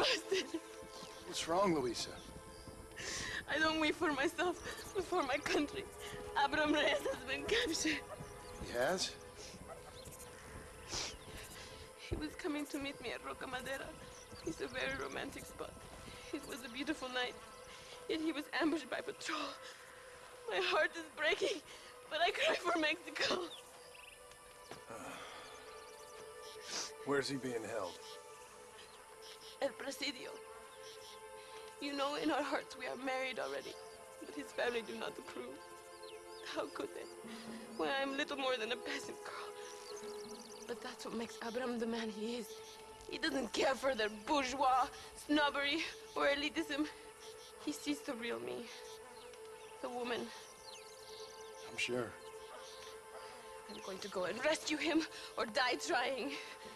Marston. What's wrong, Luisa? I don't wait for myself, but for my country. Abraham Reyes has been captured. He has? He was coming to meet me at Roca Madera. It's a very romantic spot. It was a beautiful night, yet he was ambushed by patrol. My heart is breaking, but I cry for Mexico. Where's he being held? El Presidio. You know, in our hearts we are married already, but his family do not approve. How could they? When I am little more than a peasant girl. But that's what makes Abraham the man he is. He doesn't care for their bourgeois, snobbery, or elitism. He sees the real me. The woman. I'm sure. I'm going to go and rescue him or die trying.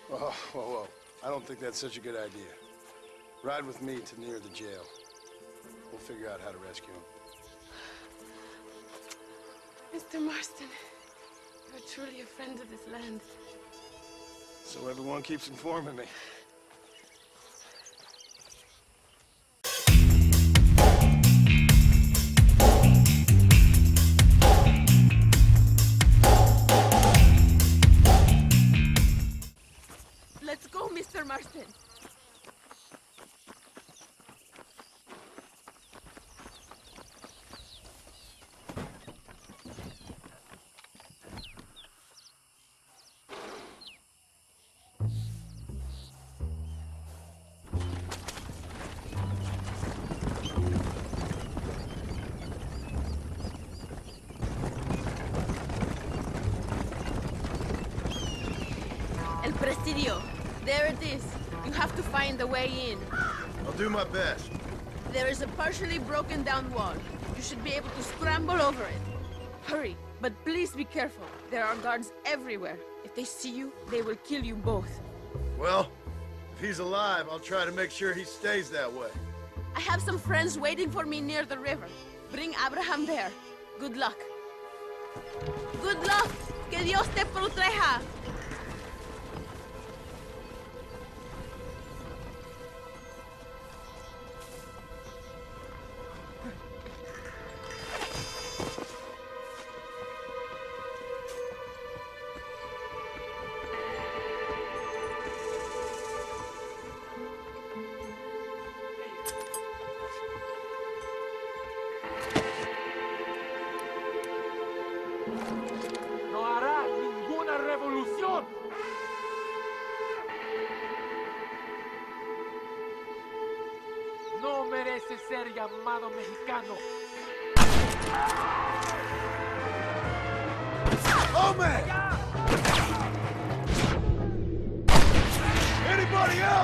Whoa, whoa, whoa. I don't think that's such a good idea. Ride with me to near the jail. We'll figure out how to rescue him. Mr. Marston, you're truly a friend of this land. So everyone keeps informing me. Let's go, Mr. Marston. Presidio. There it is. You have to find the way in. I'll do my best. There is a partially broken down wall. You should be able to scramble over it. Hurry, but please be careful. There are guards everywhere. If they see you, they will kill you both. Well, if he's alive, I'll try to make sure he stays that way. I have some friends waiting for me near the river. Bring Abraham there. Good luck. Good luck. Que Dios te proteja. No merece ser llamado mexicano. Hombre! Anybody else?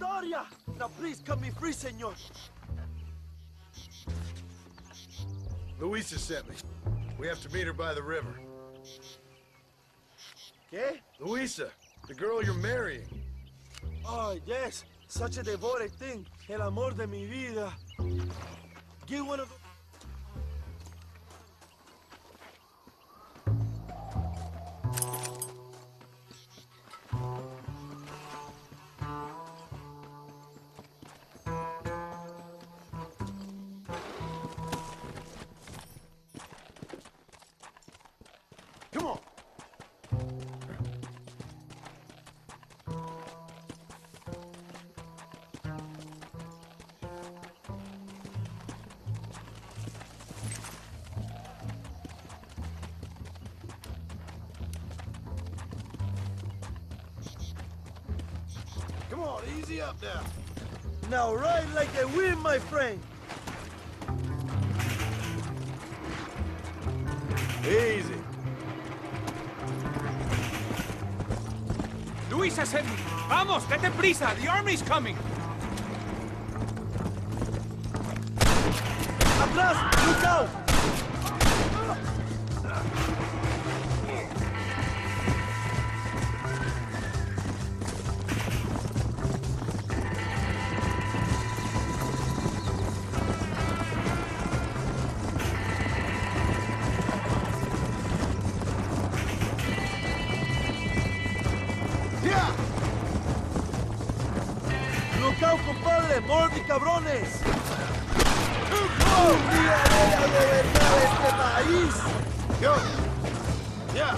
Victoria! Now please cut me free, senor. Luisa sent me. We have to meet her by the river. ¿Qué? Luisa, the girl you're marrying. Oh, yes. Such a devoted thing. El amor de mi vida. Get one of. On, easy up now. Now ride like the wind, my friend. Easy. Luisa sent me. Vamos, date prisa. The army's coming. Atrás! Look out! De cabrones! ¡Oh, día voy a gobernar este país! Go! Yeah!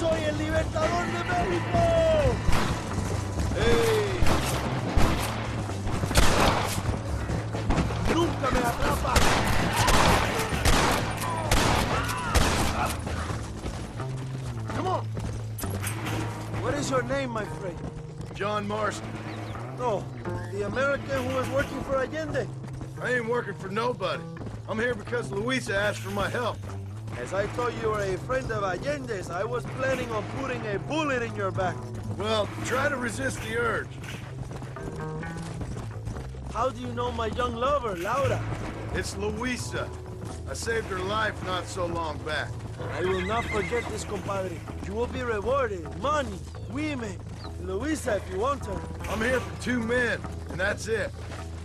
¡Soy el libertador de México! Hey! ¡Nunca me atrapa! Come on! What is your name, my friend? John Marston. No, the American who is working for Allende. I ain't working for nobody. I'm here because Luisa asked for my help. As I thought you were a friend of Allende's, I was planning on putting a bullet in your back. Well, try to resist the urge. How do you know my young lover, Laura? It's Luisa. I saved her life not so long back. I will not forget this, compadre. You will be rewarded. Money, women, Luisa if you want her. I'm here for two men, and that's it.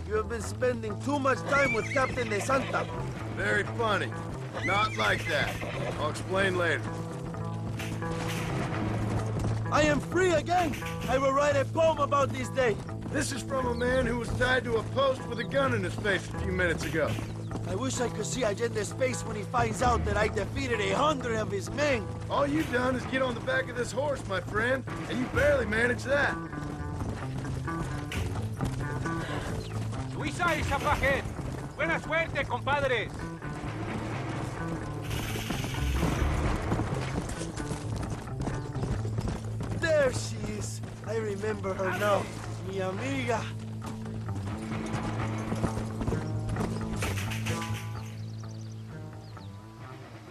You have been spending too much time with Captain De Santa. Very funny. Not like that. I'll explain later. I am free again. I will write a poem about this day. This is from a man who was tied to a post with a gun in his face a few minutes ago. I wish I could see Allende's face when he finds out that I defeated a hundred of his men. All you've done is get on the back of this horse, my friend, and you barely managed that. Luisa is. Buena suerte, compadres. There she is. I remember her now. Mi amiga.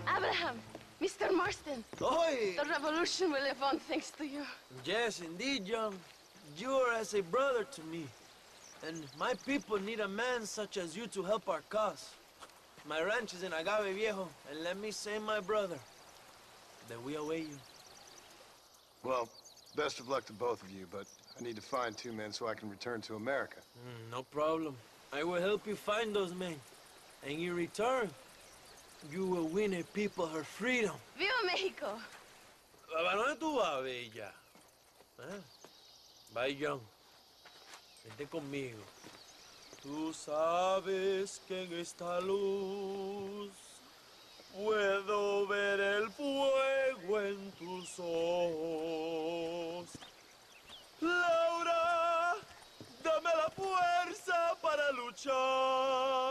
Abraham, Mr. Marston, Oi! the revolution will live on thanks to you. Yes, indeed, John. You are as a brother to me. And my people need a man such as you to help our cause. My ranch is in Agave Viejo, and let me say, my brother, that we await you. Well, best of luck to both of you, but I need to find two men so I can return to America. Mm, no problem. I will help you find those men. And in return, you will win a people her freedom. Viva Mexico! ¿A dónde tú vas, Bella? ¿Eh? Bye, John. Vente conmigo. Tú sabes que en esta luz puedo ver el fuego en tus ojos. Laura, dame la fuerza para luchar.